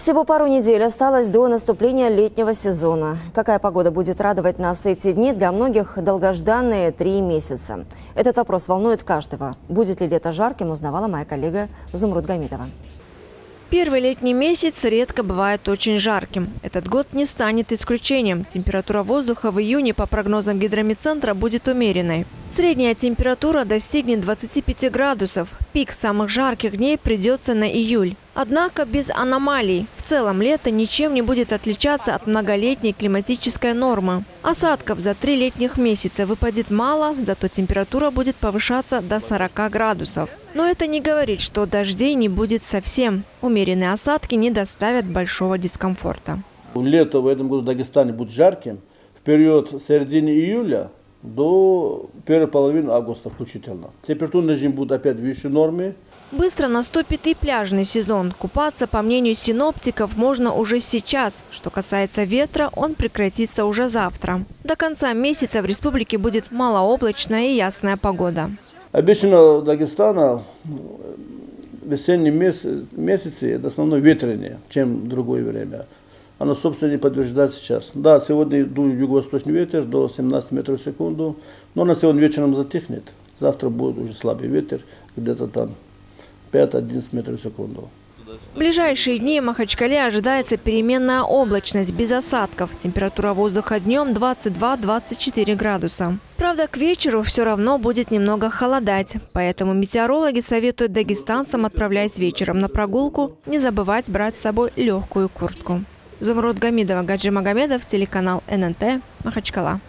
Всего пару недель осталось до наступления летнего сезона. Какая погода будет радовать нас эти дни? Для многих долгожданные три месяца. Этот вопрос волнует каждого. Будет ли лето жарким, узнавала моя коллега Зумруд Гамидова. Первый летний месяц редко бывает очень жарким. Этот год не станет исключением. Температура воздуха в июне, по прогнозам гидромедцентра, будет умеренной. Средняя температура достигнет 25 градусов. Пик самых жарких дней придется на июль. Однако без аномалий. В целом лето ничем не будет отличаться от многолетней климатической нормы. Осадков за три летних месяца выпадет мало, зато температура будет повышаться до 40 градусов. Но это не говорит, что дождей не будет совсем. Умеренные осадки не доставят большого дискомфорта. Лето в этом году в Дагестане будет жарким. В период середины июля до первой половины августа включительно. Температурный режим будет опять выше нормы. Быстро наступит и пляжный сезон. Купаться, по мнению синоптиков, можно уже сейчас. Что касается ветра, он прекратится уже завтра. До конца месяца в республике будет малооблачная и ясная погода. Обычно Дагестана весенние месяцы, месяцы это основной ветреные, чем другое время. Оно, собственно, не подтверждает сейчас. Да, сегодня дует юго-восточный ветер до 17 метров в секунду, но на сегодня вечером затихнет. Завтра будет уже слабый ветер, где-то там 5-11 метров в секунду. В ближайшие дни в Махачкале ожидается переменная облачность без осадков. Температура воздуха днем 22-24 градуса. Правда, к вечеру все равно будет немного холодать. Поэтому метеорологи советуют дагестанцам, отправляясь вечером на прогулку, не забывать брать с собой легкую куртку. Зумруд Гамидова, Гаджи Магомедов, телеканал ННТ, Махачкала.